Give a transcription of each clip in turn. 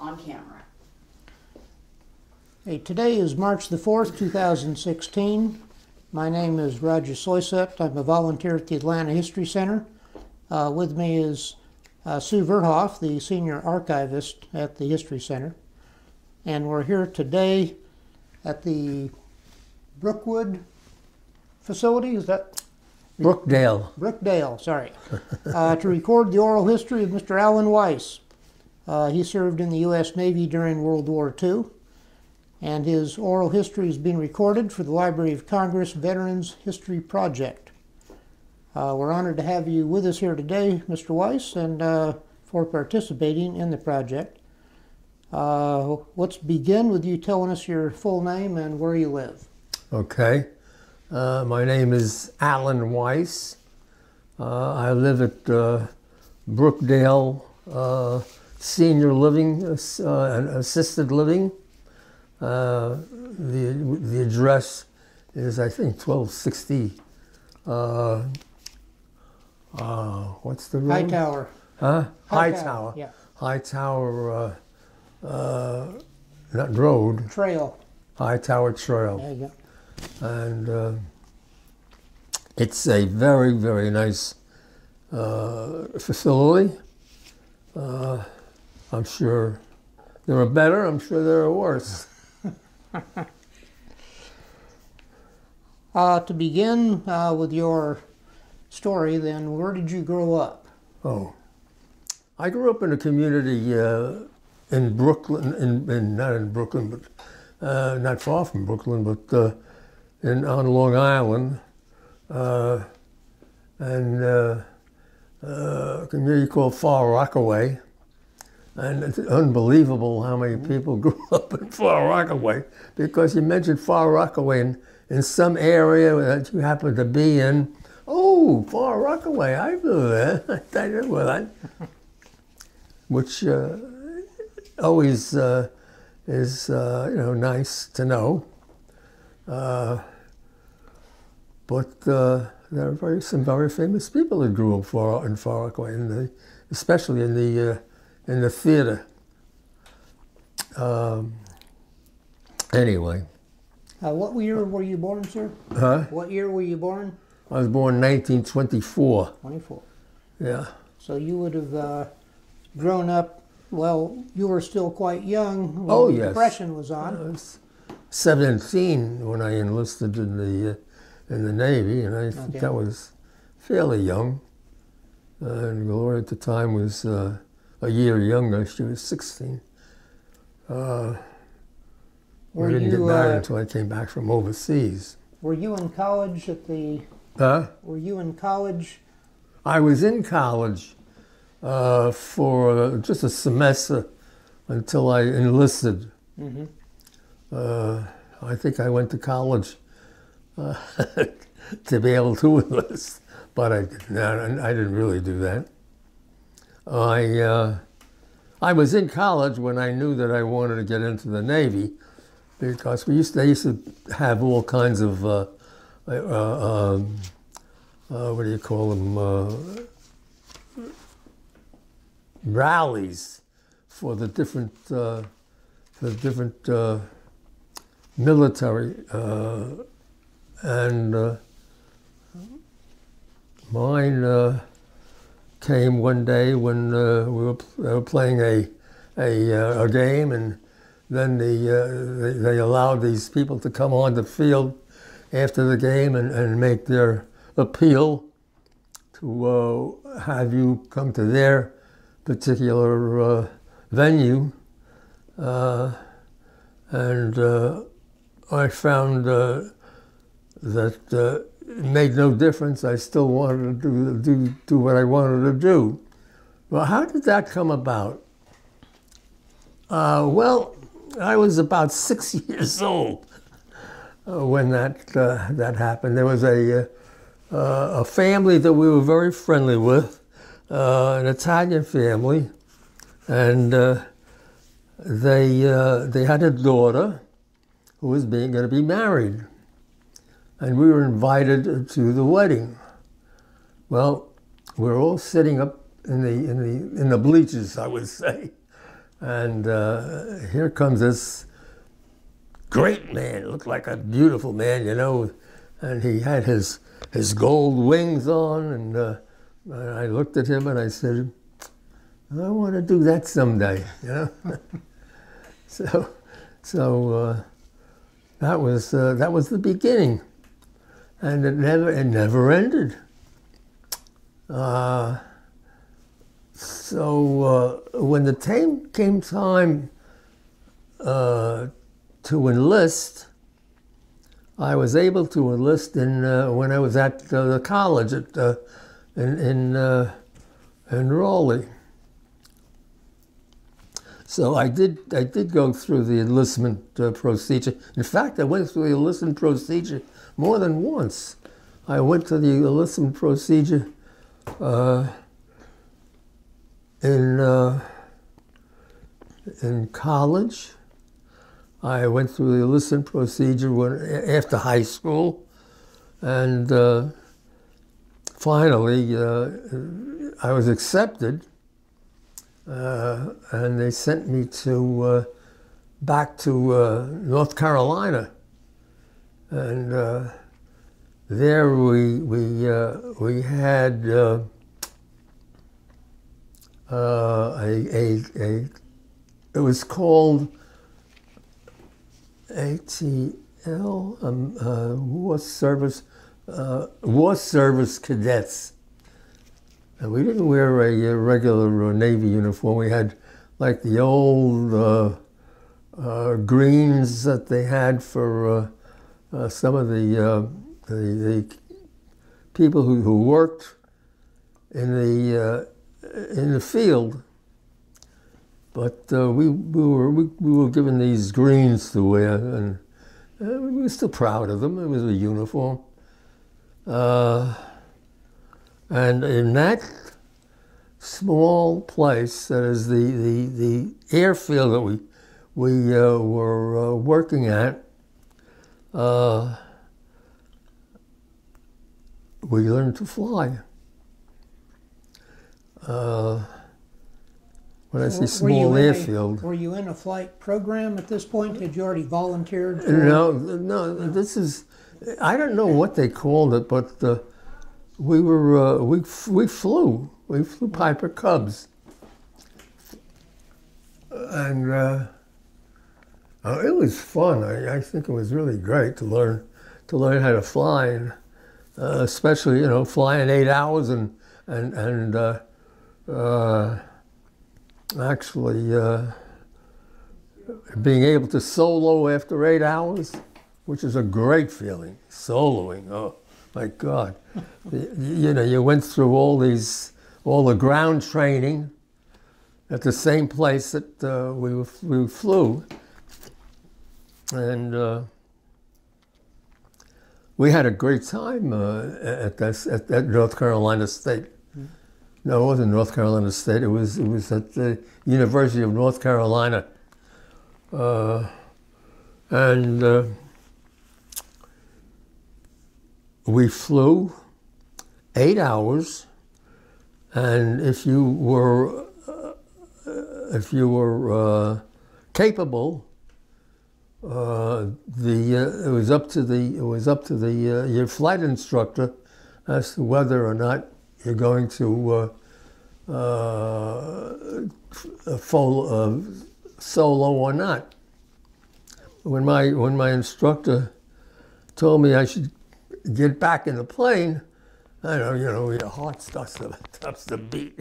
on camera. Hey, today is March the 4th, 2016. My name is Roger Soyset. I'm a volunteer at the Atlanta History Center. Uh, with me is uh, Sue VerHoef, the senior archivist at the History Center. And we're here today at the Brookwood facility. Is that Brookdale. Brookdale, sorry, uh, to record the oral history of Mr. Allen Weiss. Uh, he served in the U.S. Navy during World War II, and his oral history is being recorded for the Library of Congress Veterans History Project. Uh, we're honored to have you with us here today, Mr. Weiss, and uh, for participating in the project. Uh, let's begin with you telling us your full name and where you live. Okay. Uh, my name is Allen Weiss. Uh, I live at Brookdale Senior Living, uh, Assisted Living. Uh, the, the address is, I think, 1260. what's the road? High Tower. Huh? High High, Tower, Tower. yeah. High Tower, not road, Trail. Hightower Trail. There you go. and uh, it's a very very nice uh, facility. I'm sure there are better. I'm sure there are worse. Uh, to begin uh, with your story, then, where did you grow up? Oh, I grew up in a community uh, in Brooklyn, in, in not in Brooklyn, but uh, not far from Brooklyn, but uh, in on Long Island, uh, and uh, uh, a community called Far Rockaway. And it's unbelievable how many people grew up in Far Rockaway because you mentioned Far Rockaway in, in some area that you happen to be in. Oh, Far Rockaway, I knew that. I knew that. Which uh, always uh, is, uh, you know, nice to know. Uh, but uh, there are very, some very famous people that grew up far, in Far Rockaway, in the, especially in the uh, in the theater. Um, anyway, Uh, what year were you born, sir? huh? What year were you born? I was born in 1924. 24. Yeah. So you would have uh, grown up, well, you were still quite young when Oh, the yes. Depression was I on. was 17 when I enlisted in the uh, in the Navy, and I think Okay. that was fairly young. Uh, and Gloria at the time was uh, a year younger. She was 16. Uh, Were we didn't you, get married uh, until I came back from overseas. Were you in college at the, Huh? were you in college? I was in college uh, for uh, just a semester until I enlisted. Mm-hmm. Uh, I think I went to college uh, to be able to enlist, but I didn't. I didn't really do that. I uh, I was in college when I knew that I wanted to get into the Navy because we used to, they used to have all kinds of uh, uh, um, uh, what do you call them uh, rallies for the different uh, for the different military and mine came one day when uh, we were, they were playing a a, uh, a game and then the, uh, they, they allowed these people to come on the field after the game and, and make their appeal to uh, have you come to their particular uh, venue. Uh, and uh, I found uh, that uh, it made no difference. I still wanted to do, do, do what I wanted to do. Well, how did that come about? Uh, well, I was about six years old uh, when that uh, that happened. There was a uh, a family that we were very friendly with, uh, an Italian family, and they they had a daughter who was being going to be married, and we were invited to the wedding. Well, we're all sitting up in the in the in the bleachers, I would say, And uh, here comes this great man. Looked like a beautiful man, you know. And he had his his gold wings on, and uh, I looked at him and I said, "I want to do that someday," you know. so, so uh, that was uh, that was the beginning, and it never it never ended. Uh, so uh, when the time came time uh, to enlist, I was able to enlist in uh, when I was at uh, the college at uh, in in, in Raleigh. So I did I did go through the enlistment uh, procedure. In fact, I went through the enlistment procedure more than once. I went to the enlistment procedure uh, in in college. I went through the enlistment procedure when, after high school, and uh, finally uh, I was accepted, uh, and they sent me to uh, back to uh, North Carolina, and uh, there we we we had a, a a it was called ATL, um, uh, War Service, uh, War Service Cadets. And we didn't wear a, regular uh, Navy uniform. We had like the old uh, uh, greens that they had for uh, some of the, the, the people who, who worked in the in the field but uh, we, we, were, we, we, were given these greens to wear, and uh, we were still proud of them. It was a uniform. Uh, and in that small place, that is the, the, the airfield that we, we uh, were uh, working at, uh, we learned to fly. When I say small airfield. A, were you in a flight program at this point? Had you already volunteered? For... No, no. This is. I don't know what they called it, but uh, we were uh, we we flew. We flew Piper Cubs, and uh, uh, it was fun. I, I, think it was really great to learn to learn how to fly, and, uh, especially you know flying eight hours and and and uh, actually uh, being able to solo after eight hours, which is a great feeling. Soloing, oh my God! you know, you went through all these, all the ground training at the same place that uh, we we flew, and. Uh, we had a great time uh, at, this, at, at North Carolina State. No, it wasn't North Carolina State. It was it was at the University of North Carolina, uh, and uh, we flew eight hours, and if you were uh, if you were uh, capable, uh, the uh, it was up to the it was up to the your flight instructor as to whether or not you're going to uh, uh, full, uh, solo or not. When my when my instructor told me I should get back in the plane, I know you know your heart starts to starts to beat.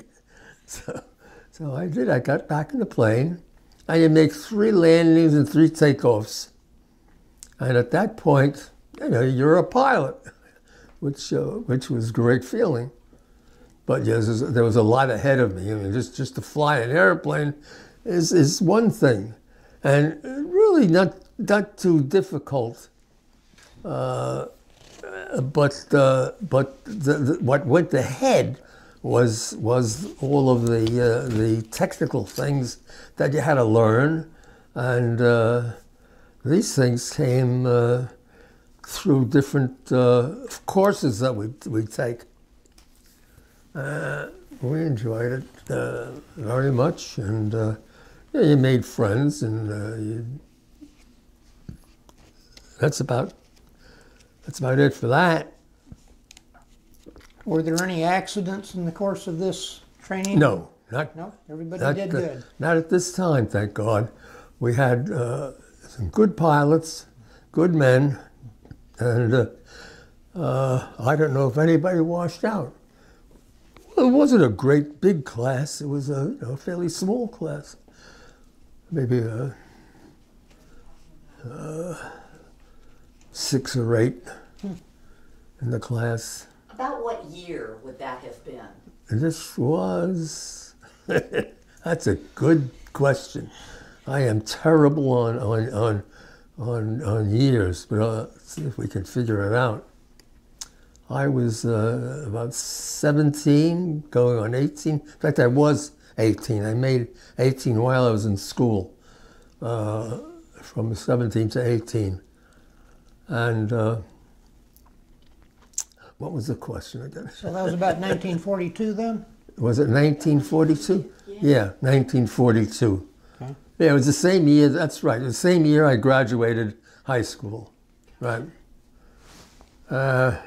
So, so I did. I got back in the plane. I to make three landings and three takeoffs. And at that point, you know, you're a pilot, which uh, which was great feeling. But yes, there was a lot ahead of me. I mean, just just to fly an airplane is is one thing, and really not not too difficult. Uh, but uh, but the, the, what went ahead was was all of the uh, the technical things that you had to learn, and uh, these things came uh, through different uh, courses that we we take. Uh, we enjoyed it very much, and yeah, you made friends, and you, that's about that's about it for that. Were there any accidents in the course of this training? No, not No, everybody not, did uh, good. not at this time, thank God. We had uh, some good pilots, good men, and uh, uh, I don't know if anybody washed out. Well, it wasn't a great big class. It was a you know, fairly small class, maybe a, uh, six or eight in the class. About what year would that have been? This was. that's a good question. I am terrible on on on on, on years, but uh, let's see if we can figure it out. I was uh, about 17, going on 18. In fact, I was 18. I made 18 while I was in school, uh, from 17 to 18. And uh, what was the question again? So that was about 1942 then? Was it 1942? Yeah, 1942. Okay. Yeah, it was the same year. That's right. The same year I graduated high school. Right. Uh,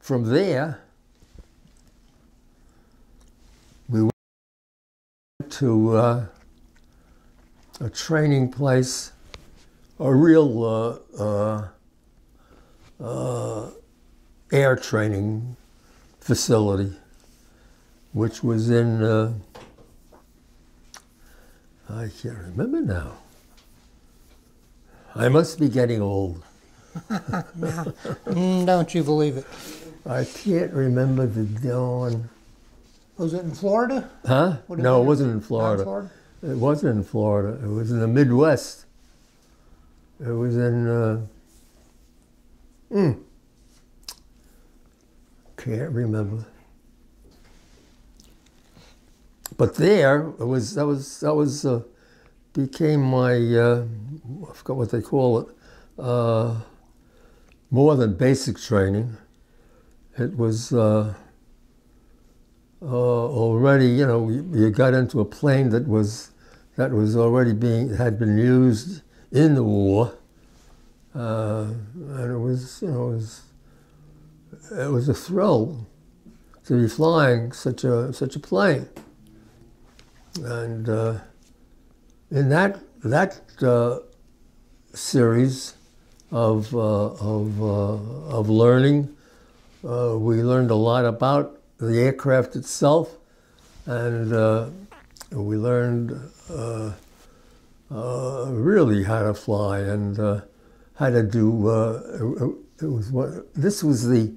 from there, we went to uh, a training place, a real uh, uh, uh, air training facility, which was in, uh, I can't remember now. I must be getting old. Mm, don't you believe it? I can't remember the dawn. Was it in Florida? Huh? No, it? it wasn't in Not Florida. Florida? It wasn't in Florida. It was in the Midwest. It was in. Uh, mm, can't remember. But there it was. That was. That was. Uh, became my. Uh, I forgot what they call it. Uh, more than basic training. It was. Uh, uh, already, you know, you, you got into a plane that was that was already being had been used in the war, uh, and it was, you know, it was it was a thrill to be flying such a such a plane, and uh, in that that uh, series of uh, of uh, of learning, uh, we learned a lot about the aircraft itself, and we learned uh, uh, really how to fly and uh, how to do. Uh, it was what this was the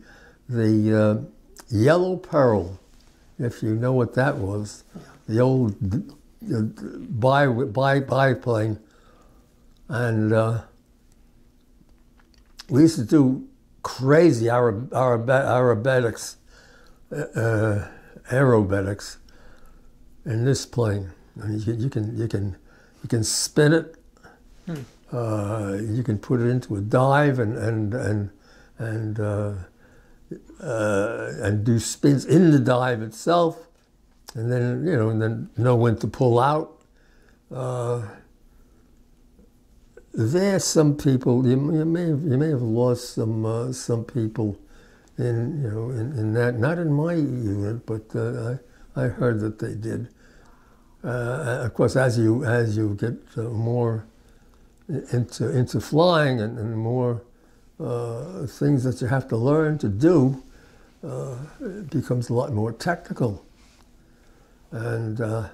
the uh, yellow peril, if you know what that was, the old bi bi biplane, and uh, we used to do crazy aerobatics. aerobatics in this plane. I mean, you, can, you can you can you can spin it. Uh, you can put it into a dive and and and and uh, uh, and do spins in the dive itself, and then you know and then know when to pull out. Uh, there, some people you, you may have, you may have lost some uh, some people in you know in, in that not in my unit, but uh, I I heard that they did. Uh, of course, as you as you get uh, more into into flying and, and more uh, things that you have to learn to do, uh, it becomes a lot more technical. And uh,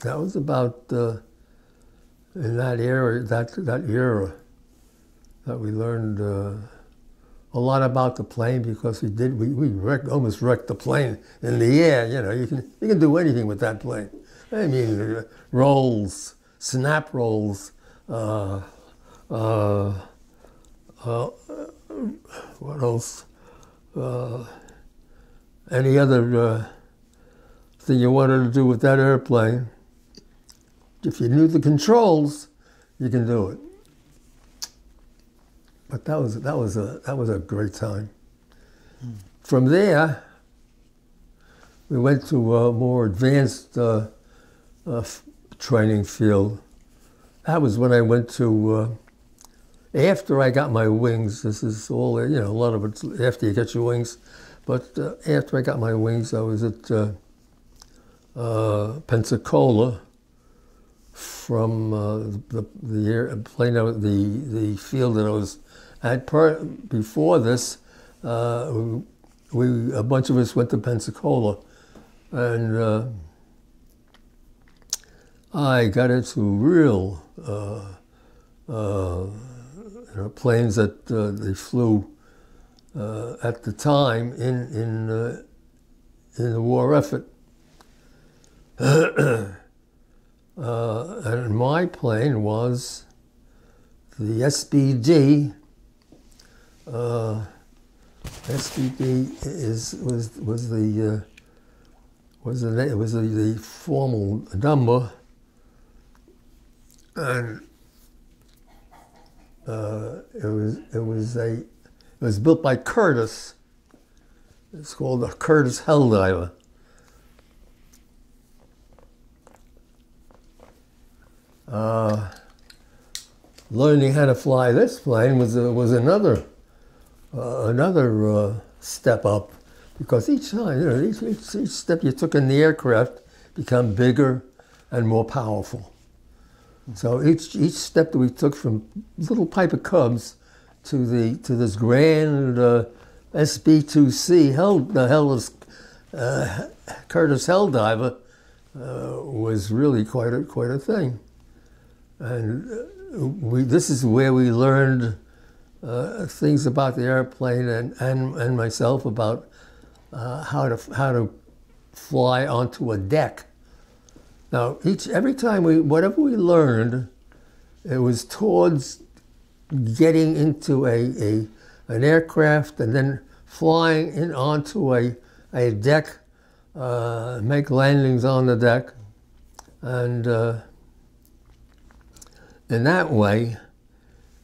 that was about uh, in that era that that era that we learned a lot about the plane because we did we, we wrecked, almost wrecked the plane in the air. You know, you can you can do anything with that plane. I mean, uh, rolls, snap rolls, uh, uh, uh, what else? Uh, any other uh, thing you wanted to do with that airplane? If you knew the controls, you can do it. But that was that was a that was a great time. From there, we went to a more advanced uh, uh, training field. That was when I went to, uh, after I got my wings, this is all, you know, a lot of it's after you get your wings, but uh, after I got my wings, I was at uh, uh, Pensacola from uh, the, the out- the, the field that I was at. Before this, uh, we, a bunch of us went to Pensacola and uh, I got into real uh, uh, you know, planes that uh, they flew at the time in in in the war effort. uh, and my plane was the SBD. Uh, SBD is was was the uh, was the was the, the formal number, and uh, it was it was a it was built by Curtiss. It's called the Curtiss Helldiver. Uh, learning how to fly this plane was a, was another uh, another uh, step up because each time, you know, each, each, each step you took in the aircraft become bigger and more powerful. So each each step that we took from little Piper Cubs to the to this grand uh, SB2C hell the hell is uh, Curtiss Helldiver uh, was really quite a quite a thing, and uh, we this is where we learned uh, things about the airplane and, and, and myself about uh, how to how to fly onto a deck. Now each every time we whatever we learned, it was towards getting into a, a an aircraft and then flying in onto a a deck, uh, make landings on the deck, and uh, in that way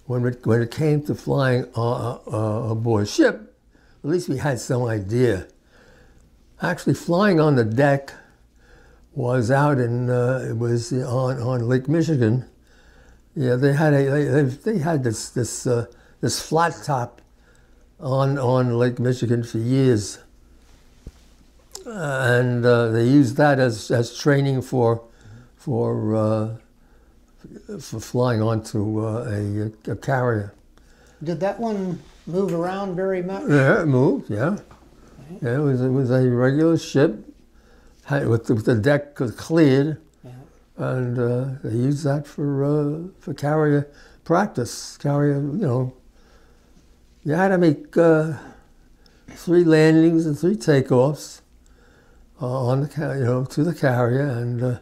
when it, when it came to flying uh, uh, aboard ship, at least we had some idea. Actually, flying on the deck was out in uh, it was on, on Lake Michigan. Yeah, they had a they, they had this this uh, this flat top on on Lake Michigan for years, and uh, they used that as as training for for uh, for flying onto uh, a, a carrier. Did that one move around very much? Yeah, it moved. Yeah, yeah. It was it was a regular ship, with, the, with the deck cleared, Yeah. and uh, they used that for uh, for carrier practice. Carrier, you know, you had to make uh, three landings and three takeoffs uh, on the you know to the carrier, and uh,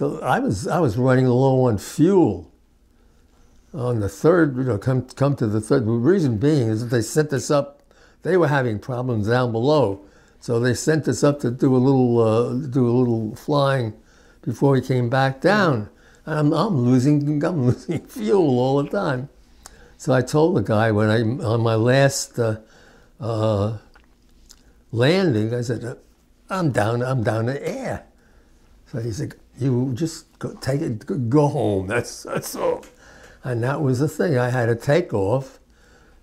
I was I was running low on fuel. On the third, you know, come come to the third. The reason being is that they sent us up. They were having problems down below, so they sent us up to do a little uh, do a little flying before we came back down. And I'm, I'm losing I'm losing fuel all the time. So I told the guy when I on my last uh, uh, landing, I said, "I'm down. I'm down to air." So he said, "You just go, take it. Go home. That's that's all." And that was the thing. I had to take off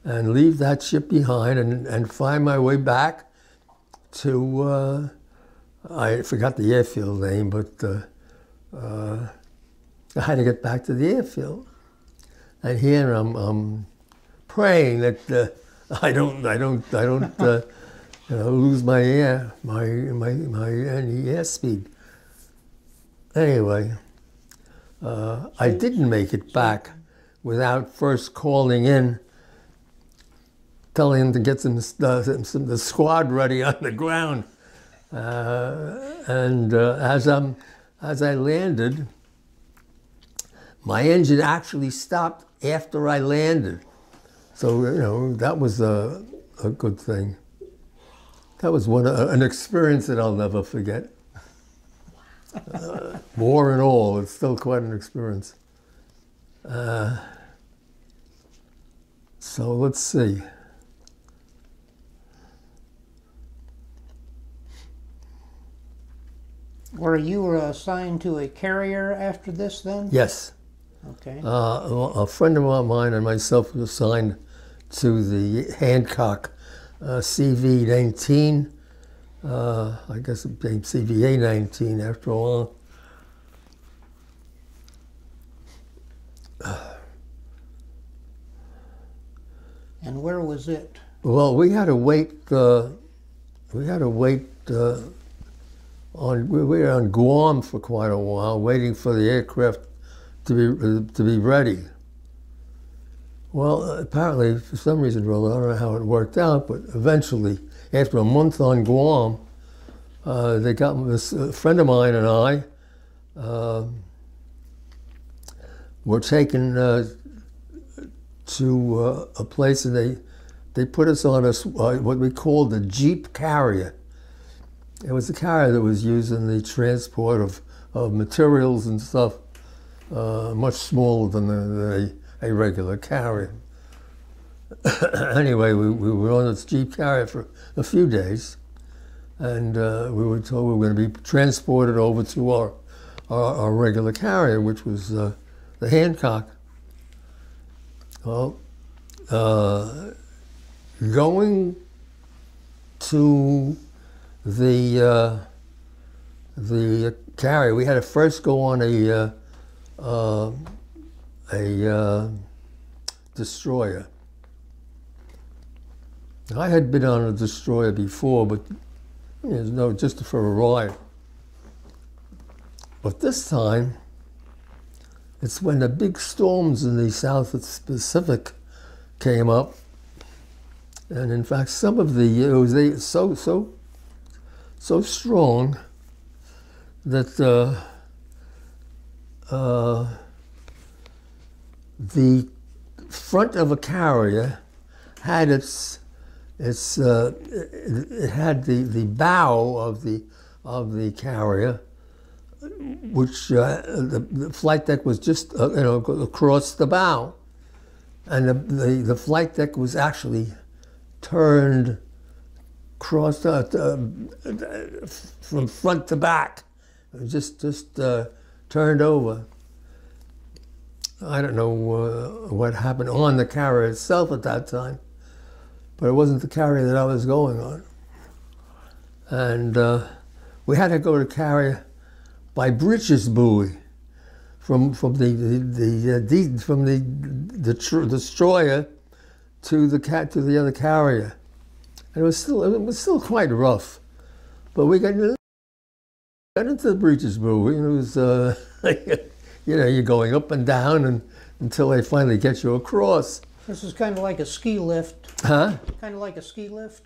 and leave that ship behind and, and find my way back to. Uh, I forgot the airfield name, but uh, uh, I had to get back to the airfield. And here I'm, I'm praying that uh, I don't, I don't, I don't, uh, you know, lose my air, my, my, my any airspeed. Anyway, uh, I didn't make it back without first calling in, telling him to get some, uh, some, some the squad ready on the ground. Uh, and uh, as I'm, as I landed, my engine actually stopped after I landed. So you know that was a, a good thing. That was one an experience that I'll never forget. Uh, war and all, it's still quite an experience. Uh, so let's see. Were you assigned to a carrier after this then? Yes. Okay. Uh, a friend of mine and myself was assigned to the Hancock uh, CV 19. Uh, I guess it became CVA 19 after a while. And where was it? Well, we had to wait. Uh, we had to wait uh, on. We were on Guam for quite a while, waiting for the aircraft to be uh, to be ready. Well, apparently, for some reason other, I don't know how it worked out, but eventually, after a month on Guam, uh, they got this a friend of mine and I uh, were taken uh, to uh, a place, and they they put us on a uh, what we called a jeep carrier. It was a carrier that was used in the transport of, of materials and stuff, uh, much smaller than the, the a regular carrier. anyway, we, we were on this Jeep carrier for a few days, and uh, we were told we were going to be transported over to our, our, our regular carrier, which was uh, the Hancock. Well, uh, going to the uh, the carrier, we had to first go on a uh, uh, a destroyer. I had been on a destroyer before, but you know, no, just for a ride. But this time, it's when the big storms in the South Pacific came up, and in fact, some of the it was they so so so strong that. Uh, uh, the front of a carrier had its its uh, it had the, the bow of the of the carrier, which uh, the, the, flight deck was just uh, you know across the bow, and the, the, the flight deck was actually turned crossed uh, from front to back, just just uh, turned over. I don't know uh, what happened on the carrier itself at that time, but it wasn't the carrier that I was going on. And uh, we had to go to carrier by breeches buoy from from the the, the, uh, from the the tr- destroyer to the cat to the other carrier. And it was still it was still quite rough, but we got, got into the breeches buoy and it was. Uh, you know, you're going up and down and until they finally get you across. This is kind of like a ski lift. Huh? Kind of like a ski lift.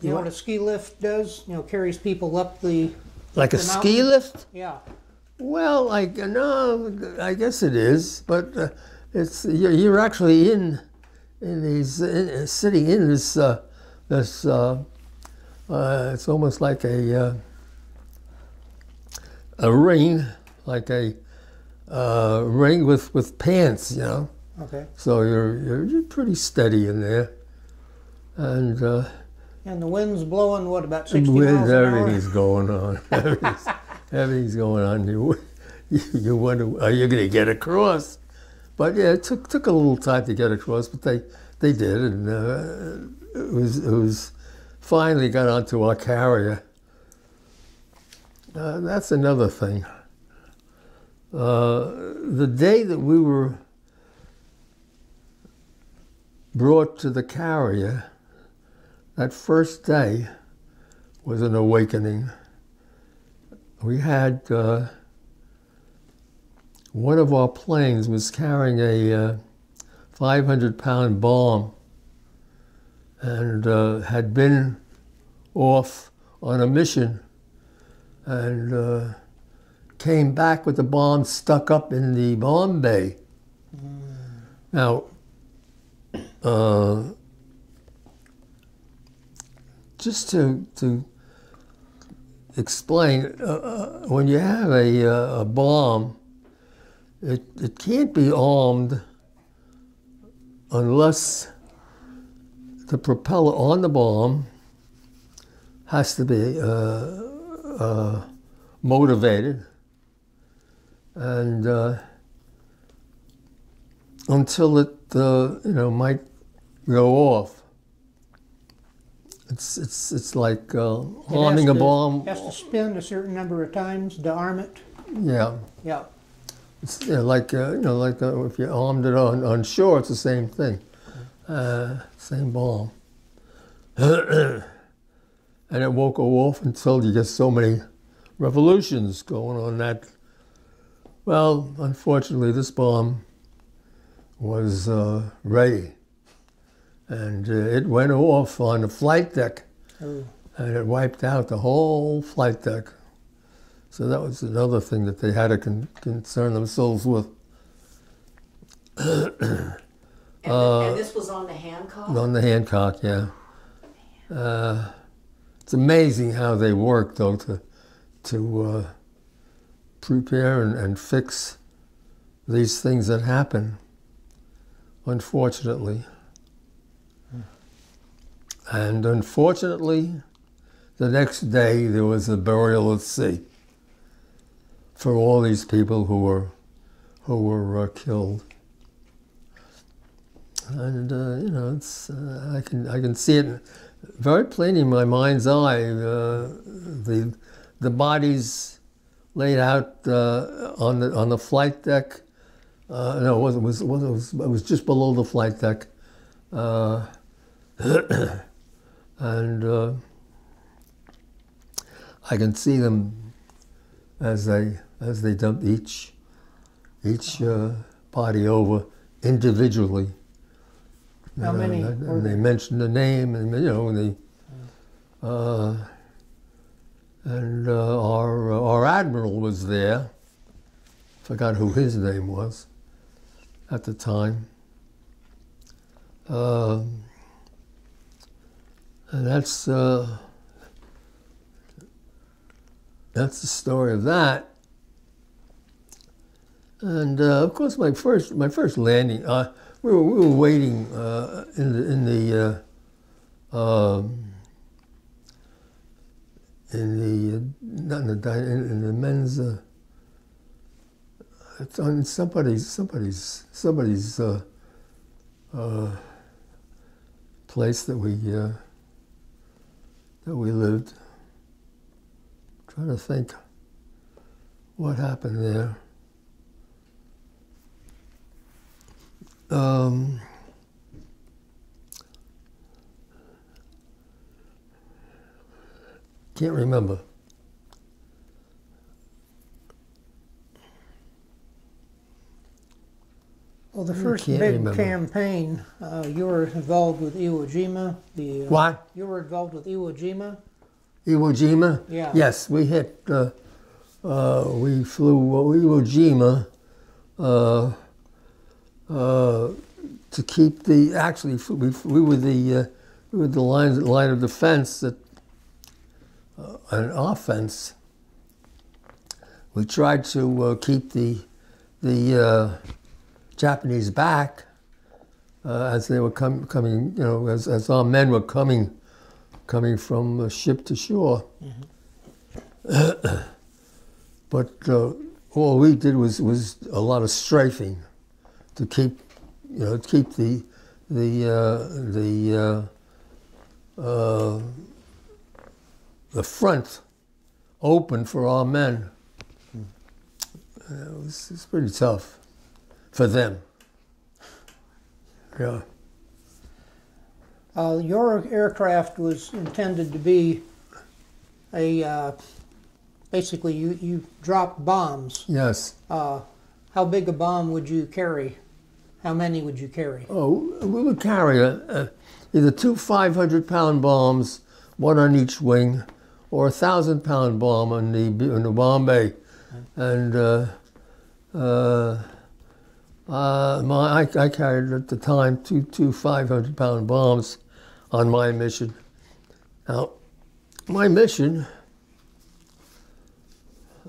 You know what a ski lift does? You know, carries people up the. Like a ski lift? Yeah. Well, like no, I guess it is, but uh, it's you're, you're actually in in these in, sitting in this uh, this. Uh, uh, it's almost like a uh, a ring like a uh, ring with, with pants, you know. Okay. So you're, you're, you're pretty steady in there. And uh, And the wind's blowing what about sixty with miles an hour? everything's going on. everything's, everything's going on. You, you, you wonder, are you going to get across? But yeah, it took, took a little time to get across, but they, they did. And uh, it, was, it was finally got onto our carrier. Uh, that's another thing. Uh, the day that we were brought to the carrier, that first day was an awakening. We had uh, one of our planes was carrying a uh, 500 pound bomb and uh, had been off on a mission and uh, came back with the bomb stuck up in the bomb bay. Now, uh, just to to explain, uh, uh, when you have a, uh, a bomb, it, it can't be armed unless the propeller on the bomb has to be uh, uh, motivated, and uh, until it you know might go off. It's it's it's like uh, arming a bomb. Has to spin a certain number of times to arm it. Yeah, Yeah. it's yeah, like uh, you know like uh, if you armed it on on shore, it's the same thing, uh, same bomb. and it won't go off until you get so many revolutions going on that. Well, unfortunately, this bomb was uh, ready, and uh, it went off on the flight deck, Oh, and it wiped out the whole flight deck. So that was another thing that they had to con- concern themselves with. And, Uh, and this was on the Hancock? On the Hancock, yeah. Uh, it's amazing how they work, though, to to uh, prepare and, and fix these things that happen. Unfortunately, and unfortunately, the next day there was a burial at sea for all these people who were who were uh, killed and uh, you know, it's uh, I can I can see it very plainly in my mind's eye. Uh, the the bodies laid out uh, on the on the flight deck. Uh, no, it wasn't. It was, it was it was just below the flight deck, and uh, I can see them as they as they dumped each each uh, body over individually. How And, uh, many And, and they there? mentioned the name, and you know, and they, uh, and uh, our our admiral was there. Forgot who his name was at the time. Um and that's uh, that's the story of that. And uh, of course, my first my first landing, uh, we were we were waiting uh, in the in the uh, um, in the uh, not in the in, the men's. Uh, it's on somebody's somebody's somebody's place that we that we lived. trying to think what happened there. Um, can't remember. Well, the first big remember. campaign, uh, you were involved with Iwo Jima. The uh, What? You were involved with Iwo Jima. Iwo Jima? Yeah. Yes, we hit, uh, uh, we flew Iwo Jima uh, uh, to keep the, actually, we, we were the, uh, we were the line, line of defense that, uh, an offense. We tried to uh, keep the, the uh, Japanese back uh, as they were com- coming, you know, as, as our men were coming coming from uh, ship to shore. but uh, all we did was, was a lot of strafing to keep, you know, to keep the the uh, the uh, uh, the front open for our men. Uh, it, was, it was pretty tough for them. Yeah. Uh, your aircraft was intended to be a uh, basically you, you dropped bombs. Yes. Uh, how big a bomb would you carry? How many would you carry? Oh, we would carry a, a, either two 500 pound bombs, one on each wing, or a thousand pound bomb on the, on the bomb bay. And uh, my, I, I carried at the time two, two 500 pound bombs on my mission. Now, my mission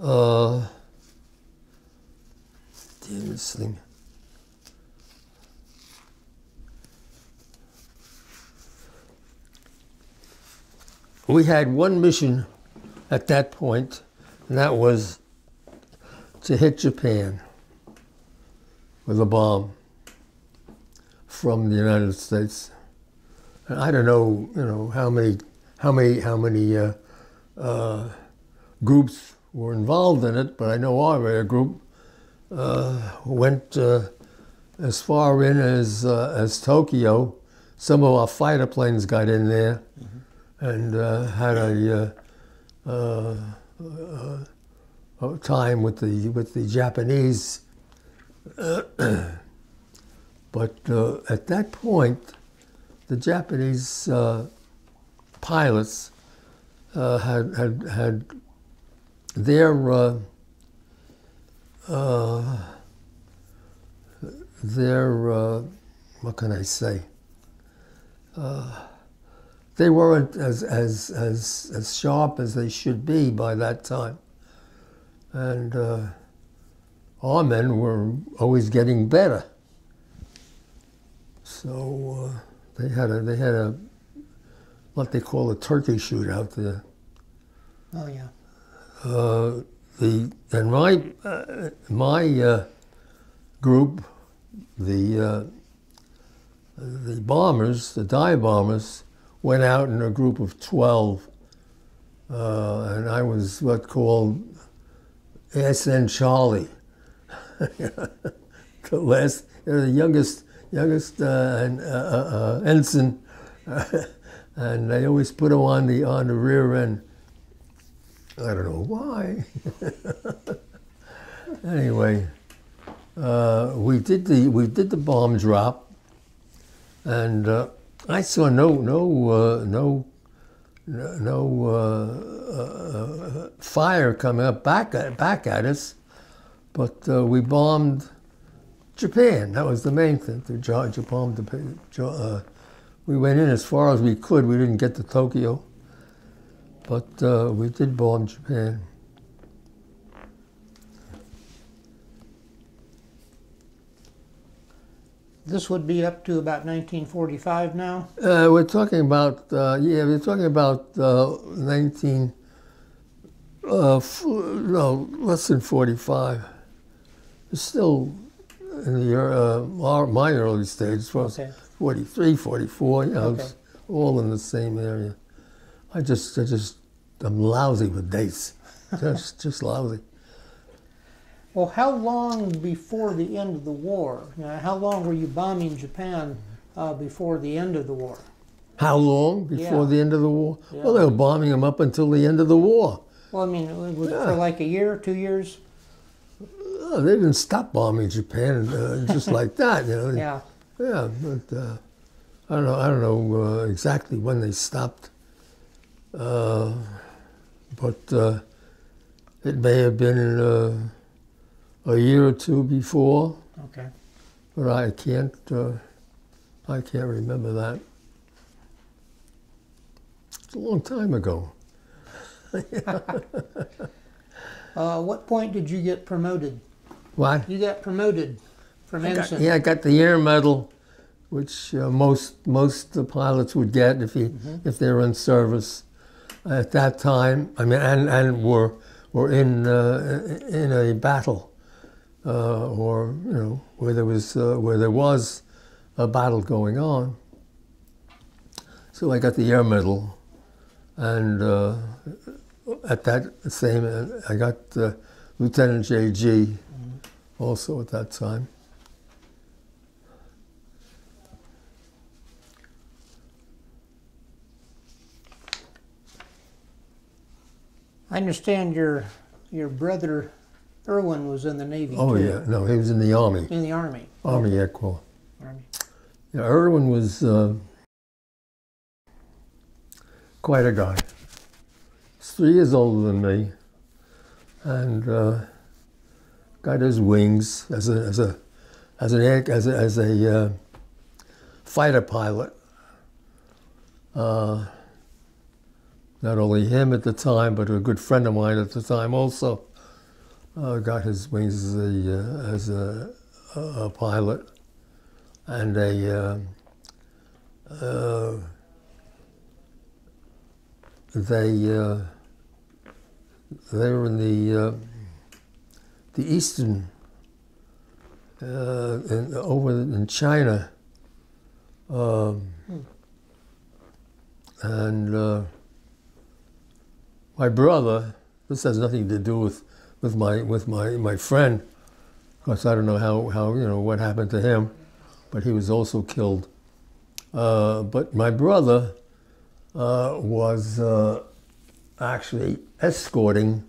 uh, damn this thing. we had one mission at that point and that was to hit Japan with a bomb from the United States. And I don't know, you know, how many, how many, how many uh, uh, groups were involved in it, but I know our air group uh, went uh, as far in as uh, as Tokyo. Some of our fighter planes got in there and uh, had a, uh, uh, uh, a time with the with the Japanese. but uh, at that point, the Japanese uh, pilots uh, had had had their uh, uh, their uh, what can I say? They weren't as, as as as sharp as they should be by that time, and our men were always getting better. So uh, they had a they had a what they call a turkey shoot out there. Oh yeah. Uh, the and my uh, my uh, group, the uh, the bombers, the dive bombers, went out in a group of twelve, uh, and I was what called SN Charlie, the last, the youngest youngest uh, and, uh, uh, ensign, and they always put him on the on the rear end. I don't know why. anyway, uh, we did the we did the bomb drop, and uh, I saw no no uh, no no uh, uh, fire coming up back back at us, but uh, we bombed Japan. That was the main thing. Japan, Japan. Uh, we went in as far as we could. We didn't get to Tokyo. But uh, we did bomb Japan. This would be up to about 1945 now. Uh, we're talking about, uh, yeah, we're talking about uh, 19, uh, f- no, less than 45. Still in the, uh, my early stage, was Okay. 43, 44, you know, Okay. all in the same area. I just, I just, I'm lousy with dates. Just, just lousy. Well, how long before the end of the war? You know, how long were you bombing Japan uh, before the end of the war? How long before Yeah. the end of the war? Yeah. Well, they were bombing them up until the end of the war. Well, I mean, Yeah. for like a year, two years. Oh, they didn't stop bombing Japan uh, just like that, you know. Yeah. Yeah, but uh, I don't know. I don't know uh, exactly when they stopped, uh, but uh, it may have been uh, a year or two before. Okay. But I can't. Uh, I can't remember that. It's a long time ago. Uh, what point did you get promoted? What? You got promoted from I got- ensign. yeah, I got the Air Medal, which uh, most most uh, pilots would get if you if they were in service at that time. I mean, and and were were in uh, in a battle, uh, or you know where there was uh, where there was a battle going on. So I got the Air Medal, and uh, at that same I got uh, Lieutenant J.G. also at that time. I understand your your brother Irwin was in the Navy. Oh too, yeah, no, he was in the army, In the Army. Army Air Corps. Army. Yeah, Irwin was uh, quite a guy. Three years older than me, and uh, got his wings as a as a as an air, as a, as a uh, fighter pilot. Uh, not only him at the time, but a good friend of mine at the time also uh, got his wings as a uh, as a, a, a pilot and a uh, uh, they uh, they were in the uh, the eastern uh, in, over in China, um, and uh, my brother. This has nothing to do with with my with my my friend. Of course, I don't know how how you know what happened to him, but he was also killed. Uh, but my brother uh, was uh, actually escorting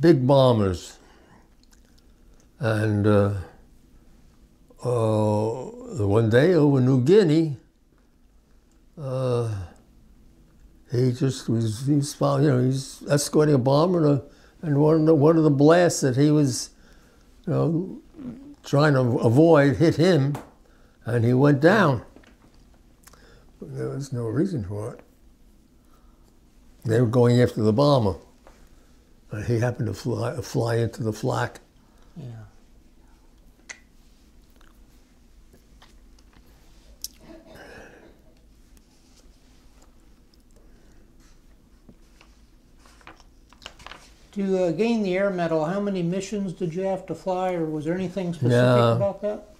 big bombers. And uh, uh, one day over New Guinea, uh, he just was, he was, you know, he's escorting a bomber and, and one, of the, one of the blasts that he was, you know, trying to avoid hit him and he went down. There was no reason for it. They were going after the bomber. And he happened to fly, fly into the flak. Yeah. To uh, gain the air medal, how many missions did you have to fly, or was there anything specific Yeah. about that?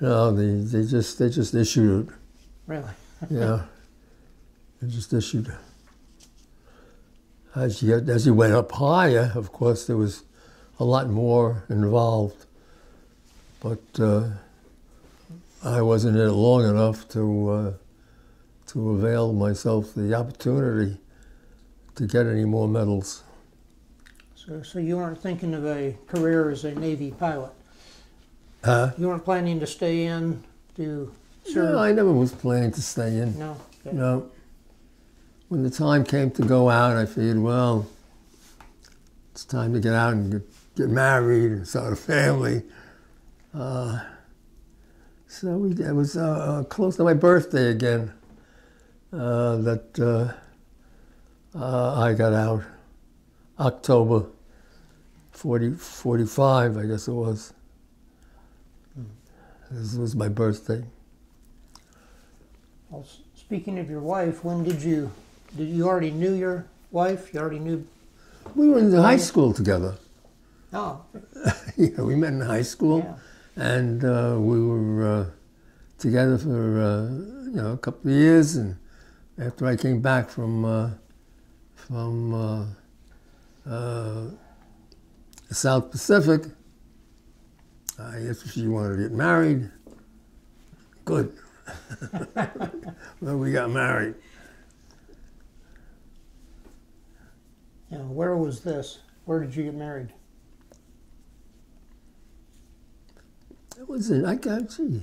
No, they, they just they just issued it. Really? Yeah, they just issued. As you as you went up higher, of course, there was a lot more involved. But uh, I wasn't in it long enough to uh, to avail myself the opportunity to get any more medals. So, so you weren't thinking of a career as a Navy pilot? Huh? You weren't planning to stay in to serve? No, I never was planning to stay in. No? Okay. No. When the time came to go out, I figured, well, it's time to get out and get, get married and start a family. Uh, so we, it was uh, uh, close to my birthday again uh, that uh, uh, I got out. October 40, 45, I guess it was. This was my birthday. Well, speaking of your wife, when did you, did you already knew your wife? You already knew? We were in the high school together. Oh, yeah, we met in high school, yeah. and uh, we were uh, together for uh, you know a couple of years. And after I came back from uh, from uh, uh, the South Pacific, I asked if she wanted to get married. Good. well, we got married. Yeah, where was this? Where did you get married? It was in, I can't see.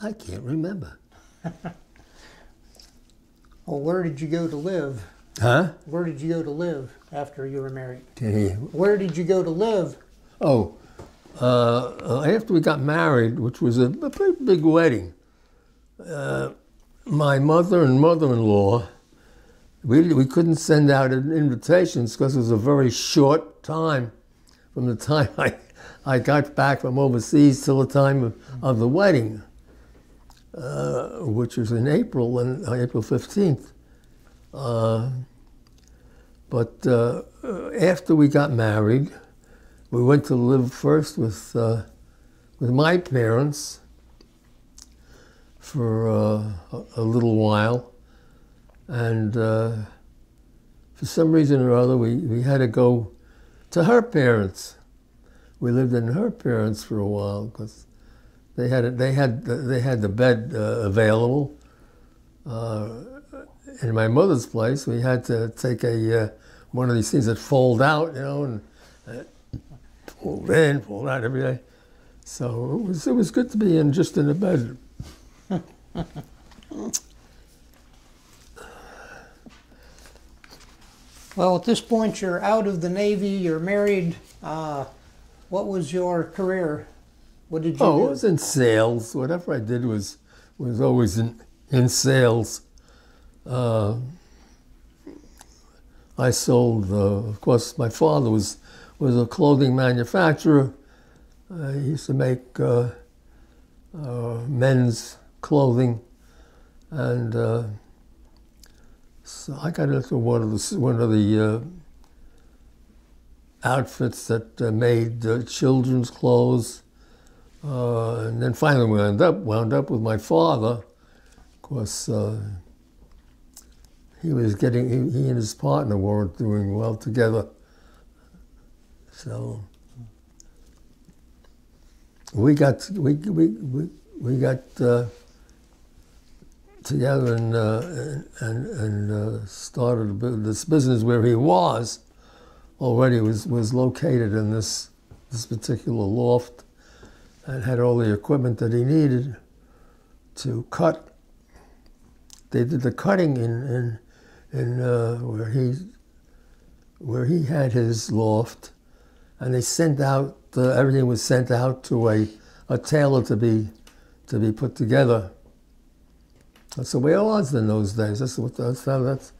I can't remember. Well, where did you go to live? Huh? Where did you go to live after you were married? He? Where did you go to live? Oh, uh, uh, after we got married, which was a, a pretty big wedding, uh, my mother and mother-in-law, we, we couldn't send out invitations because it was a very short time from the time I, I got back from overseas till the time of, of the wedding, uh, which was in April, and uh, April 15th. Uh, but uh, after we got married, we went to live first with uh, with my parents for uh, a little while, and uh, for some reason or other, we, we had to go to her parents. We lived in her parents for a while because they had they had the, they had the bed uh, available. Uh, in my mother's place, we had to take a uh, one of these things that fold out, you know, and pulled in, pulled out every day. So it was it was good to be in just in a bed. Well, at this point, you're out of the Navy, you're married. Uh, what was your career? What did you Oh, do? it was in sales. Whatever I did was was always in in sales. Uh, I sold. Uh, of course, my father was was a clothing manufacturer. Uh, he used to make uh, uh, men's clothing, and uh, So I got into one of the one of the uh, outfits that uh, made uh, children's clothes, uh, and then finally wound up wound up with my father. Of course, uh, he was getting he, he and his partner weren't doing well together, so we got we we we, we got uh, together and uh, and and uh, started this business where he was already was was located in this this particular loft and had all the equipment that he needed to cut. They did the cutting in in in uh, where he where he had his loft, and they sent out uh, everything was sent out to a a tailor to be to be put together. That's the way it was in those days. That's what that's how that's.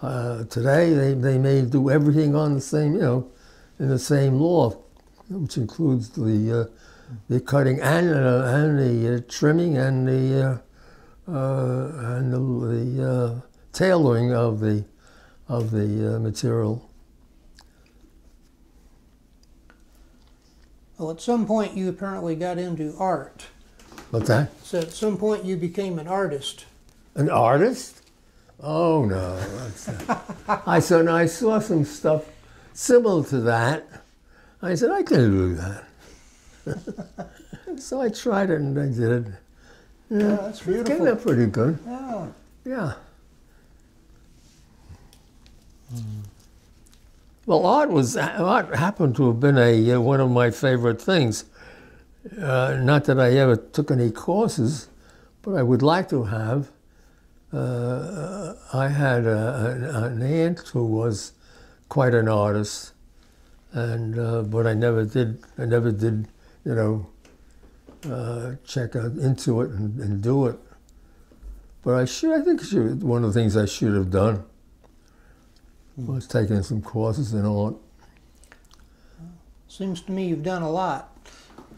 Uh, today they, they may do everything on the same you know, in the same loft, which includes the uh, the cutting and uh, and the uh, trimming and the uh, uh, and the, the uh, tailoring of the of the uh, material. Well, at some point you apparently got into art. What's that? So at some point you became an artist. An artist? Oh no! That's I saw no, I saw some stuff similar to that. I said I can do that. so I tried it and I did it. Yeah, that's It came beautiful. out pretty good. Yeah. Yeah. Well, art was art happened to have been a uh, one of my favorite things. Uh, not that I ever took any courses, but I would like to have. Uh, I had a, an, aunt who was quite an artist, and uh, but I never did. I never did, you know, uh, check out into it and, and do it. But I should. I think should, one of the things I should have done was taking some courses in art. Seems to me you've done a lot.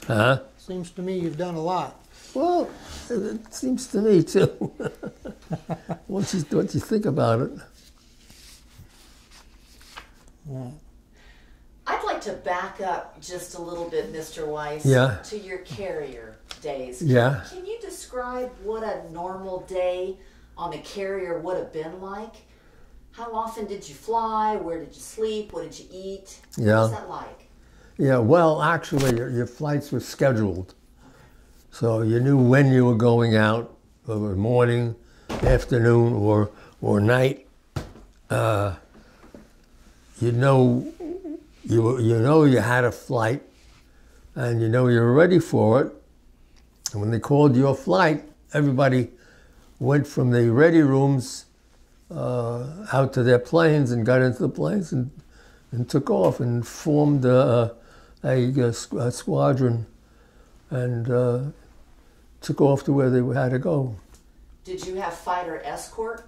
Huh? Seems to me you've done a lot. Well, it seems to me too. once you once you think about it. Yeah. I'd like to back up just a little bit, Mr. Weiss, Yeah. to your carrier days. Yeah. Can you describe what a normal day on the carrier would have been like? How often did you fly? Where did you sleep? What did you eat? Yeah. What was that like? Yeah. Well, actually, your, your flights were scheduled, so you knew when you were going out, whether morning, afternoon, or or night. Uh, you know, you you know you had a flight, and you know you were ready for it. And when they called your flight, everybody went from the ready rooms uh, out to their planes and got into the planes and, and took off and formed a, a, a, a squadron and uh, took off to where they had to go. Did you have fighter escort?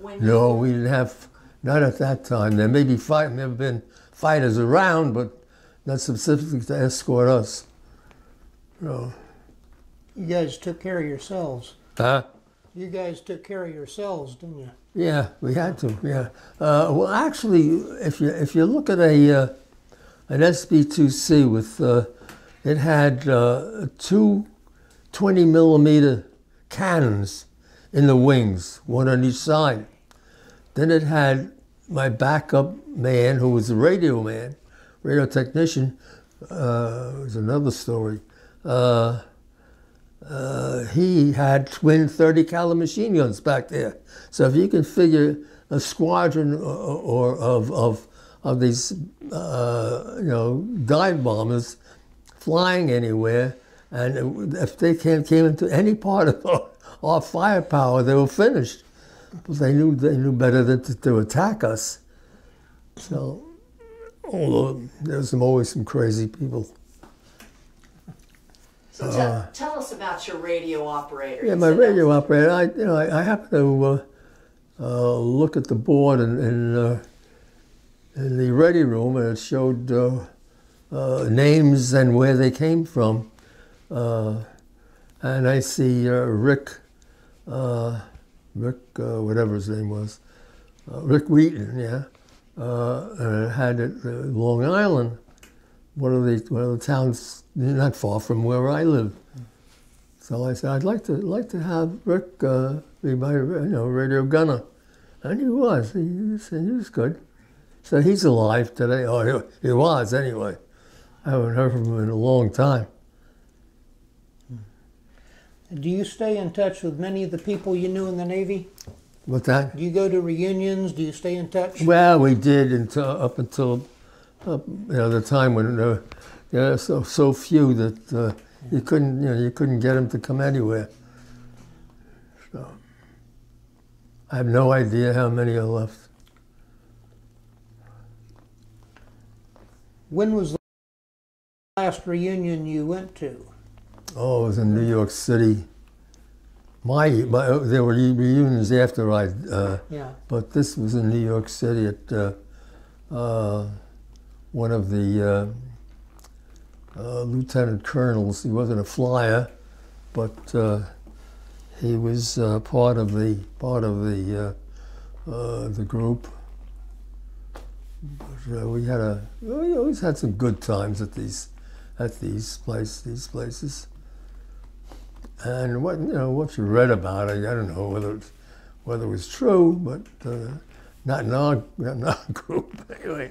When No, were- we didn't have, not at that time. There may be fight, there have been fighters around, but not specifically to escort us. No. You guys took care of yourselves. Huh? You guys took care of yourselves, didn't you? Yeah, we had to. Yeah. Uh, well, actually, if you if you look at a uh, an SB2C with uh, it had uh, two 20 millimeter cannons in the wings, one on each side. Then it had my backup man, who was a radio man, radio technician. Uh, was another story. Uh, uh, he had twin 30 caliber machine guns back there. So if you can figure a squadron or, or of, of, of these, uh, you know, dive bombers flying anywhere, and if they came, came into any part of our, our firepower, they were finished. But they knew they knew better than to, to attack us. So, although there's always some crazy people. So tell, tell us about your radio operator. Yeah, my said that radio operator. I, you know, I, I happen to uh, uh, look at the board in in, uh, in the ready room, and it showed uh, uh, names and where they came from. Uh, and I see uh, Rick, uh, Rick, whatever his name was, Rick Wheaton, yeah, uh, had it Long Island, one of the one of the towns not far from where I live. So I said, I'd like to like to have Rick uh, be my you know radio gunner, and he was. He, said he was good. So he's alive today. Oh, he, he was anyway. I haven't heard from him in a long time. Do you stay in touch with many of the people you knew in the Navy? What's that? Do you go to reunions? Do you stay in touch? Well, we did until up until uh, you know the time when uh, yeah, so so few that uh, you couldn't you know you couldn't get them to come anywhere. So I have no idea how many are left. When was the last reunion you went to? Oh, it was in New York City. My, my there were reunions after I, uh, Yeah. but this was in New York City at uh, uh, one of the uh, uh, lieutenant colonels. He wasn't a flyer, but uh, he was uh, part of the part of the uh, uh, the group. But, uh, we had a we always had some good times at these at these place these places. And what you know what you read about it, I don't know whether it's, whether it was true, but uh, not in our not in our group anyway.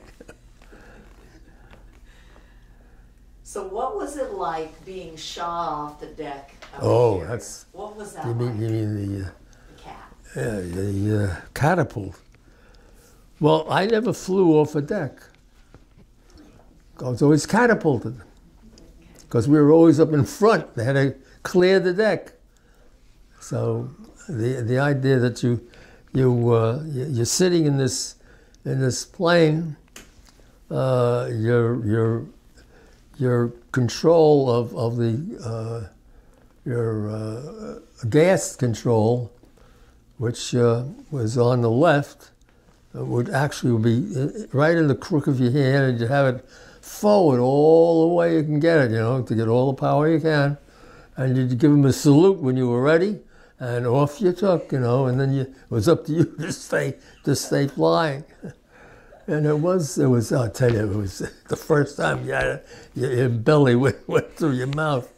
So what was it like being shot off the deck? Oh, that's- what was that You mean like? you mean the uh, the cat. Yeah, the uh, catapult. Well, I never flew off a deck. I was always catapulted because we were always up in front. They had to clear the deck. So the the idea that you you uh, you- you're sitting in this in this plane, uh, your your your control of of the uh, your uh, gas control which uh, was on the left, uh, would actually be right in the crook of your hand, and you have it forward all the way you can get it, you know, to get all the power you can. And you'd give them a salute when you were ready, and off you took, you know, and then you, it was up to you to stay to stay flying. And it was, it was, I'll tell you, it was the first time you had your, your belly went, went through your mouth.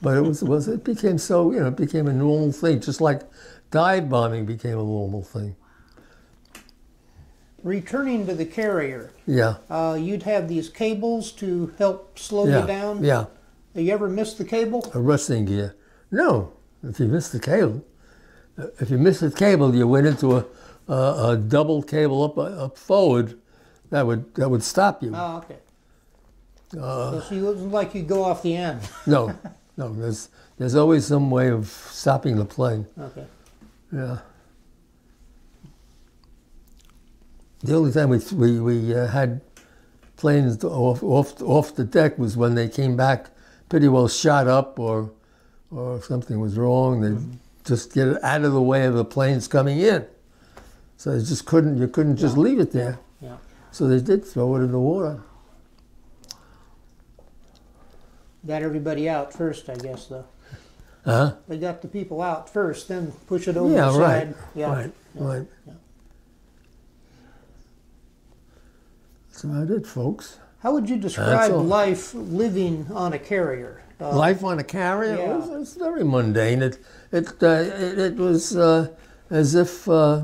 But it was, was, it became so, you know, it became a normal thing, just like dive bombing became a normal thing. Returning to the carrier, Yeah. uh, you'd have these cables to help slow yeah. you down. Yeah. You ever miss the cable? arresting gear. No. If you missed the cable, uh, if you missed the cable, you went into a, a, a double cable up up forward. That would that would stop you. Oh, okay. Uh, so it wasn't like you go off the end. No, no. There's there's always some way of stopping the plane. Okay. Yeah. The only time we we, we uh, had planes off, off off the deck was when they came back pretty well shot up or or if something was wrong. They would just get it out of the way of the planes coming in. So they just couldn't you couldn't just leave it there. Yeah. So they did throw it in the water. Got everybody out first, I guess, though. Huh? They got the people out first, then push it over Yeah, the right. side. Yeah. Right. Right. Yeah. That's about it, folks. How would you describe life living on a carrier? Uh, Life on a carrier yeah. it was, it's very mundane. It it uh, it, it was uh, as if uh,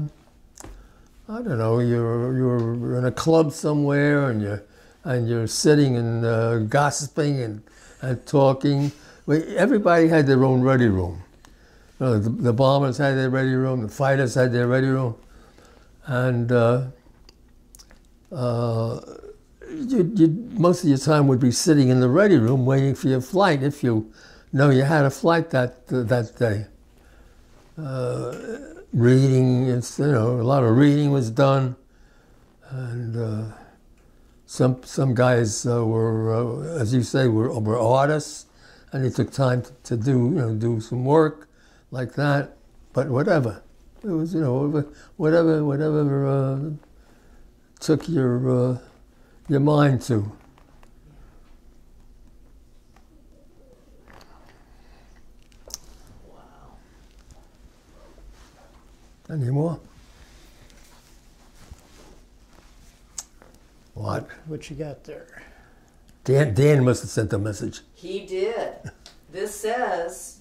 I don't know you're you're in a club somewhere and you're and you're sitting and uh, gossiping and, and talking. Everybody had their own ready room. You know, the, the bombers had their ready room. The fighters had their ready room, and. You, you, most of your time would be sitting in the ready room waiting for your flight if you know you had a flight that uh, that day. Uh, reading, it's, you know, a lot of reading was done, and uh, some some guys uh, were, uh, as you say, were were artists, and they took time to, to do you know do some work like that. But whatever, it was you know whatever whatever uh, took your your mind to. Any more? What? What you got there? Dan, Dan must have sent the message. He did. this says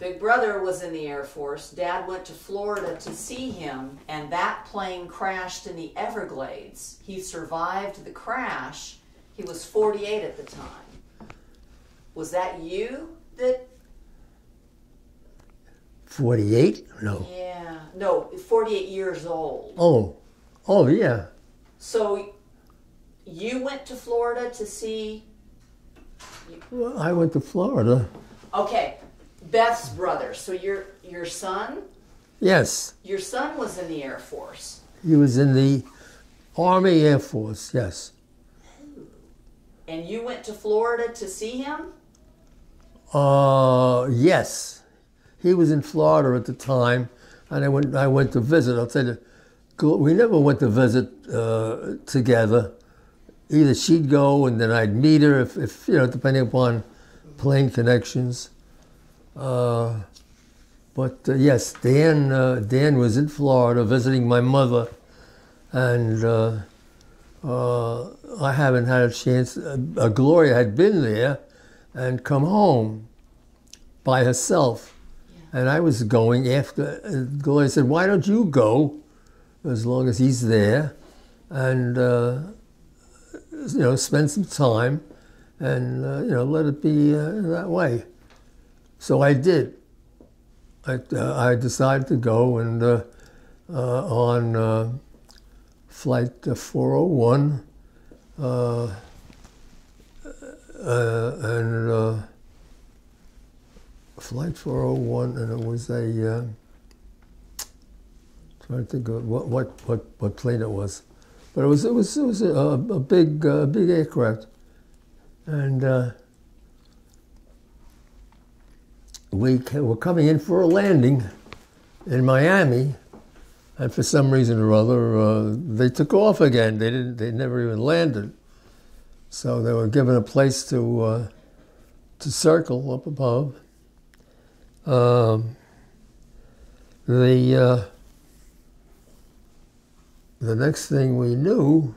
Big Brother was in the Air Force. Dad went to Florida to see him, and that plane crashed in the Everglades. He survived the crash. He was 48 at the time. Was that you that 48? No. Yeah. No, 48 years old. Oh, oh yeah. So you went to Florida to see. Well, I went to Florida. Okay, Beth's brother. So your your son, Yes, your son was in the Air Force, he was in the Army Air Force. Yes. and you went to Florida to see him. Uh, yes, he was in Florida at the time, and I went. I went to visit. I'll tell you, we never went to visit uh, together. Either she'd go, and then I'd meet her, if, if you know, depending upon plane connections. Uh, but uh, yes, Dan. Uh, Dan was in Florida visiting my mother, and uh, uh, I haven't had a chance. Uh, uh, Gloria had been there and come home by herself. And I was going after. uh, Gloria said, Why don't you go as long as he's there and, uh, you know, spend some time and, uh, you know, let it be uh, that way. So I did. I, uh, I decided to go and uh, uh, on uh, flight uh, 401 uh, and flight 401, and it was a. Trying to think of what what what, what plane it was, but it was it was it was a, a big uh, big aircraft, and uh, we were coming in for a landing in Miami, and for some reason or other, uh, they took off again. They didn't. They never even landed. So they were given a place to uh, to circle up above. Um, the uh, the next thing we knew,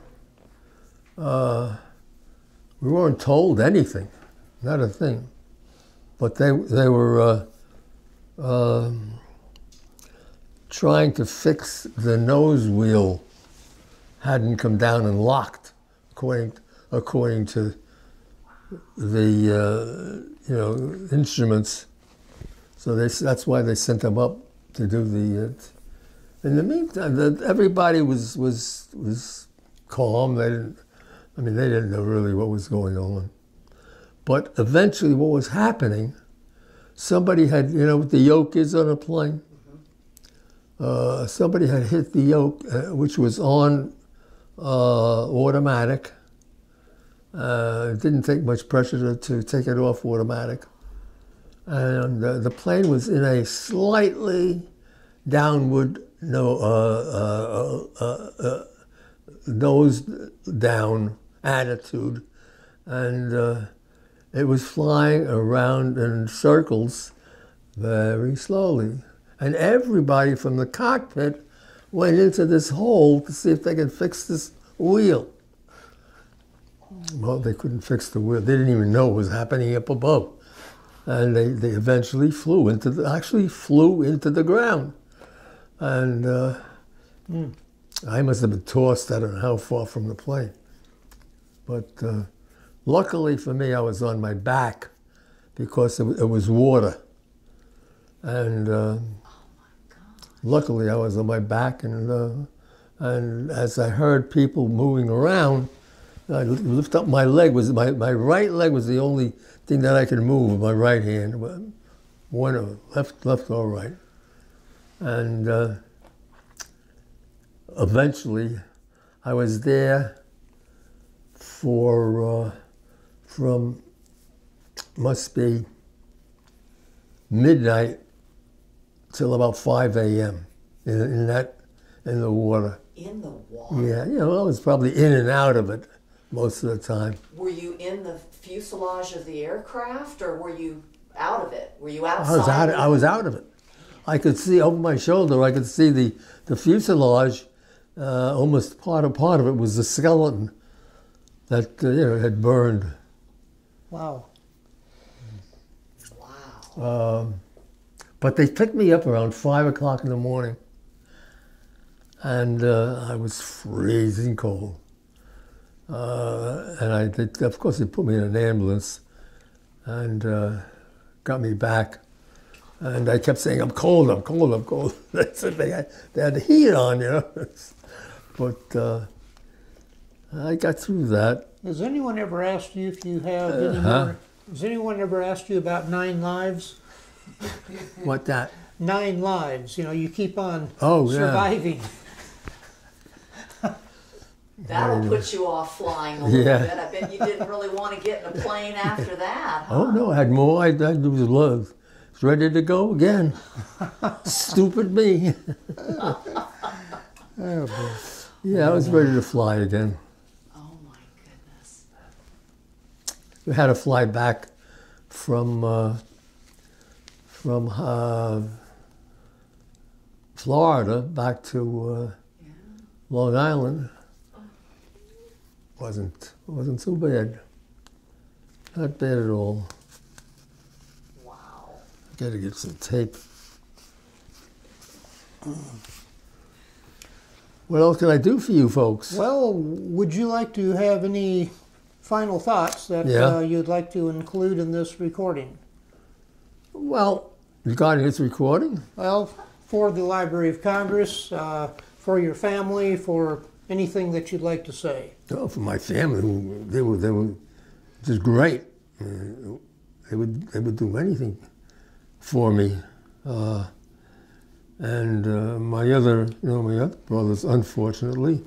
uh, we weren't told anything, not a thing. But they they were uh, um, trying to fix the nose wheel hadn't come down and locked, according according to the uh, you know instruments. So they, that's why they sent them up to do the. Uh, in the meantime, the, everybody was was was calm. They didn't. I mean, they didn't know really what was going on. But eventually, what was happening? Somebody had, you know, what the yoke is on a plane. Uh, somebody had hit the yoke, uh, which was on uh, automatic. Uh, it didn't take much pressure to, to take it off automatic. And uh, the plane was in a slightly downward, no, uh, uh, uh, uh, nose down attitude. And uh, it was flying around in circles very slowly. And everybody from the cockpit went into this hole to see if they could fix this wheel. Well, they couldn't fix the wheel. They didn't even know what was happening up above. And they, they eventually flew into the, actually flew into the ground. And uh, I must have been tossed, I don't know how far from the plane. But uh, luckily for me, I was on my back because it, it was water. And uh, luckily, I was on my back. And, uh, and as I heard people moving around, I lift up my leg. Was my, my right leg was the only thing that I could move with my right hand. One of left, left or right. And uh, eventually, I was there for uh, from must be midnight till about 5 a.m. In, in that in the water. In the water. Yeah, you know, I was probably in and out of it most of the time. Were you in the fuselage of the aircraft, or were you out of it? Were you outside? I was out. I was out of it. I could see over my shoulder. I could see the the fuselage, uh, almost part of part of it was the skeleton that uh, you know had burned. Wow. Wow. Um, but they picked me up around five o'clock in the morning, and uh, I was freezing cold. Uh, and I, did, of course, they put me in an ambulance, and uh, got me back. And I kept saying, "I'm cold, I'm cold, I'm cold." they said they had, they had the heat on, you know. but uh, I got through that. Has anyone ever asked you if you have any Uh-huh. more? Has anyone ever asked you about nine lives? What that? Nine lives. You know, you keep on Oh, yeah. surviving. That'll put you off flying a little Yeah. bit. I bet you didn't really want to get in a plane after that. huh? Oh no, I had more. I, I was love. Was ready to go again. Stupid me. Oh, boy. Yeah, I was ready to fly again. Oh my goodness. We had to fly back from uh, from uh, Florida back to uh, Yeah. Long Island. wasn't wasn't so bad. Not bad at all. Wow. Got to get some tape. What else can I do for you folks? Well, would you like to have any final thoughts that Yeah. uh, you'd like to include in this recording? Well, regarding this recording, Well, for the Library of Congress, uh, for your family, for anything that you'd like to say. oh, for my family, who- they were they were just great. Uh, They would they would do anything for me. Uh, and uh, my other, you know, my other brothers, unfortunately,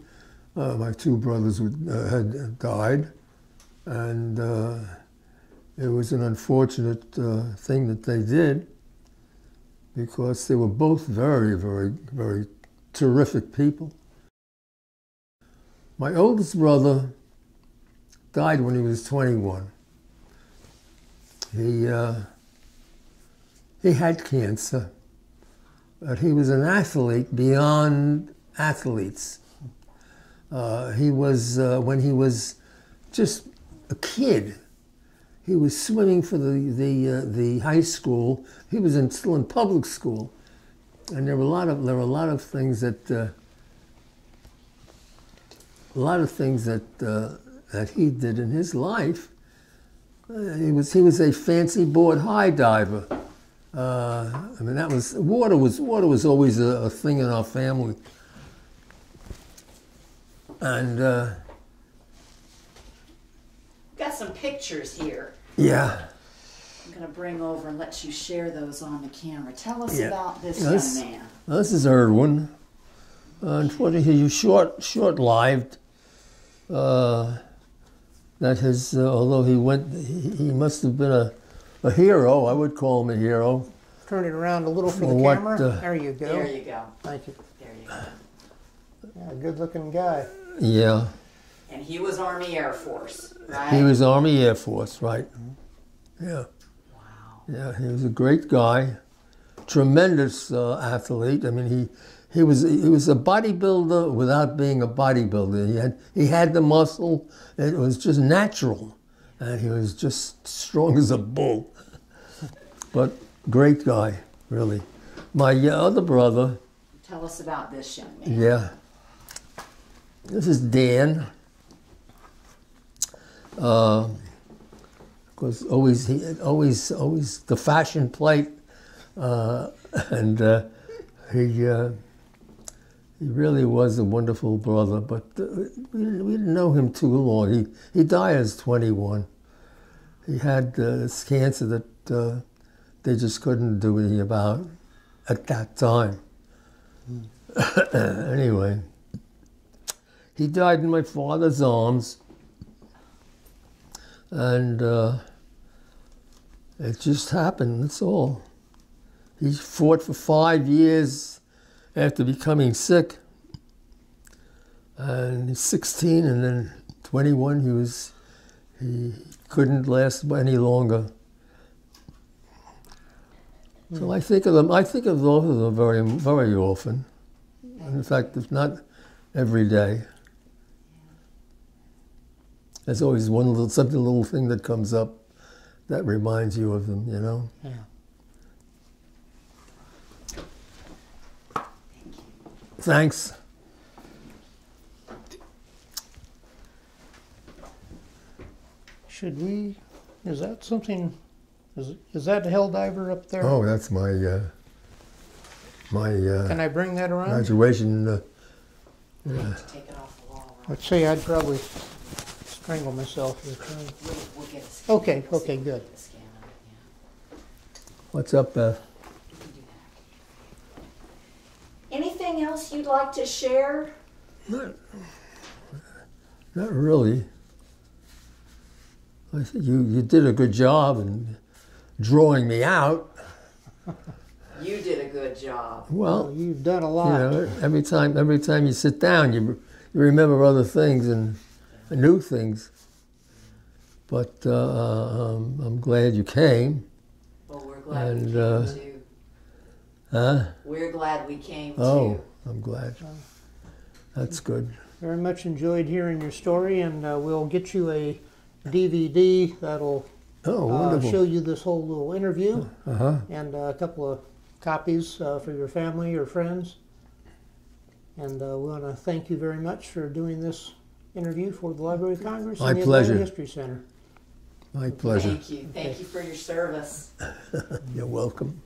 uh, my two brothers would, uh, had died, and uh, it was an unfortunate uh, thing that they did because they were both very, very, very terrific people. My oldest brother died when he was 21. He, uh, he had cancer, but he was an athlete beyond athletes. Uh, he was, uh, when he was just a kid, he was swimming for the, the, uh, the high school. He was in, still in public school. And there were a lot of, there were a lot of things that, uh, a lot of things that, uh, that he did in his life. Uh, he was he was a fancy board high diver. Uh, I mean that was water was water was always a, a thing in our family. And uh, some pictures here. yeah, I'm going to bring over and let you share those on the camera. Tell us Yeah. about this Yes. young man. This is Irwin. Uh, unfortunately, he was short short lived. Uh, that his uh, although he went he, he must have been a, a hero. I would call him a hero. Turn it around a little for the what, camera. uh, there you go. There you go. Thank you. There you go. Yeah, good looking guy. Yeah. And he was Army Air Force, right? He was Army Air Force, right? Yeah, Wow. yeah. He was a great guy, tremendous uh, athlete. I mean, he he was he was a bodybuilder without being a bodybuilder. He had he had the muscle. It was just natural, and he was just strong as a bull. But great guy, really. My uh, other brother, Tell us about this young man. yeah. This is Dan. Uh, because always he always always the fashion plate, uh, and uh, he uh, he really was a wonderful brother. But uh, we, didn't, know him too long. He he died as 21. He had uh, this cancer that uh, they just couldn't do anything about at that time. anyway, he died in my father's arms, and uh, it just happened. That's all. He fought for five years after becoming sick, and he's 16, and then 21. He was he couldn't last any longer. So I think of them. I think of those of them very, very often. In fact, if not, every day. There's always one little something little thing that comes up that reminds you of them, you know. Yeah. Thanks. Should we? Is that something? Is is that the Helldiver up there? Oh, that's my uh, my uh, Can I bring that around? graduation. Uh, I have to take it off the wall. Ron. Let's say I'd probably strangle myself here trying. We'll, we'll get a scan. Okay, We'll okay, see. good. Get a scan of it, what's up, Beth? yeah. You can do that. Anything else you'd like to share? Not, not really. I think you, you did a good job in drawing me out. You did a good job. Well, Well, you've done a you lot. know, every time every time you sit down, you, you remember other things and new things. But uh, um, I'm glad you came. Well, we're glad And, we came uh, too. Huh? We're glad we came Oh, too. I'm glad. That's good. Very much enjoyed hearing your story, and uh, we'll get you a DVD that'll Oh, uh, show you this whole little interview Uh huh. and uh, a couple of copies uh, for your family or friends. And uh, we want to thank you very much for doing this interview for the Library of Congress My and the pleasure. Atlanta History Center. My pleasure. Thank you. Thank you for your service. You're welcome.